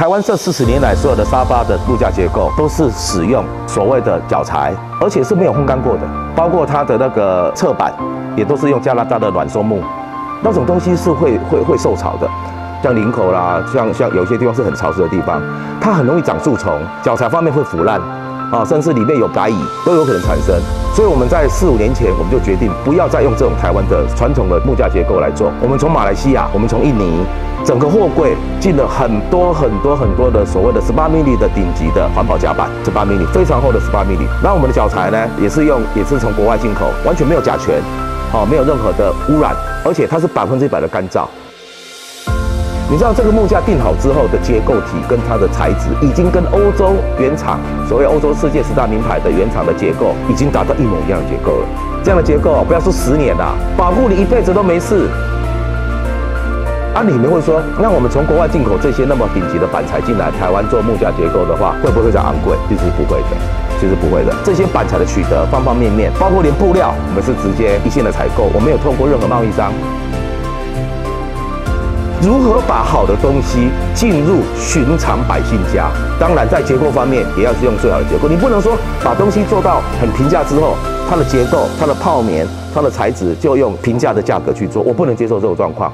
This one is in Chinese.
台湾这四十年来所有的沙发的木架结构都是使用所谓的脚材，而且是没有烘干过的，包括它的那个侧板也都是用加拿大的软松木，那种东西是会 会会受潮的。像领口啦，像像有些地方是很潮湿的地方，它很容易长蛀虫，脚材方面会腐烂，啊，甚至里面有白蚁都有可能产生。所以我们在四五年前，我们就决定不要再用这种台湾的传统的木架结构来做。我们从马来西亚，我们从印尼，整个货柜进了很多很多很多的所谓的十八 mm 的顶级的环保夹板，十八 mm 非常厚的十八 mm。那我们的脚材呢，也是用也是从国外进口，完全没有甲醛，哦，没有任何的污染，而且它是百分之一百的干燥。你知道这个木架定好之后的结构体跟它的材质，已经跟欧洲原厂，所谓欧洲世界十大名牌的原厂的结构，已经达到一模一样的结构了。这样的结构，不要说十年啦，保护你一辈子都没事。啊，你们会说，那我们从国外进口这些那么顶级的板材进来台湾做木架结构的话，会不会较昂贵？其实不会的，其实不会的。这些板材的取得方方面面，包括连布料，我们是直接一线的采购，我没有透过任何贸易商。如何把好的东西进入寻常百姓家？当然在结构方面也要是用最好的结构。你不能说把东西做到很平价之后它的结构它的泡棉它的材质就用平价的价格去做我不能接受这种状况。